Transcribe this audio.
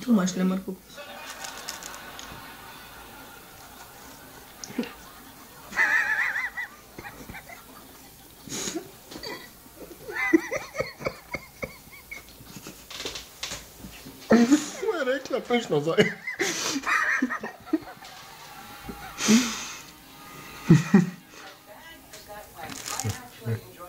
Tu masz ile Marku? Moja ręka pyszna zaj. I actually enjoy